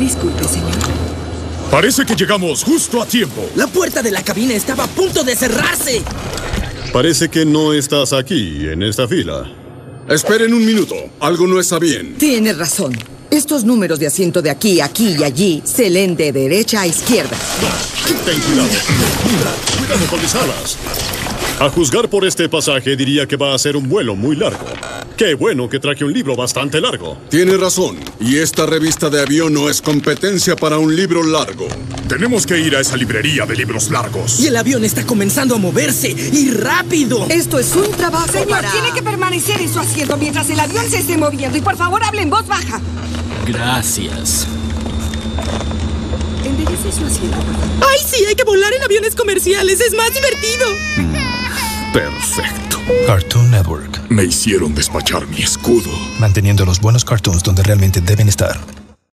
Disculpe, señor. Parece que llegamos justo a tiempo. La puerta de la cabina estaba a punto de cerrarse. Parece que no estás aquí, en esta fila. Esperen un minuto. Algo no está bien. Tiene razón. Estos números de asiento de aquí, aquí y allí se leen de derecha a izquierda. Ten cuidado. Cuidado con mis alas. A juzgar por este pasaje, diría que va a ser un vuelo muy largo. Qué bueno que traje un libro bastante largo. Tiene razón. Y esta revista de avión no es competencia para un libro largo. Tenemos que ir a esa librería de libros largos. Y el avión está comenzando a moverse. ¡Y rápido! Esto es un trabajo Señor, para... tiene que permanecer en su asiento mientras el avión se esté moviendo. Y por favor, hable en voz baja. Gracias. Enderece su asiento. ¡Ay, sí! Hay que volar en aviones comerciales. Es más divertido. Perfecto. Cartoon Network, Me hicieron despachar mi escudo. manteniendo los buenos cartoons donde realmente deben estar.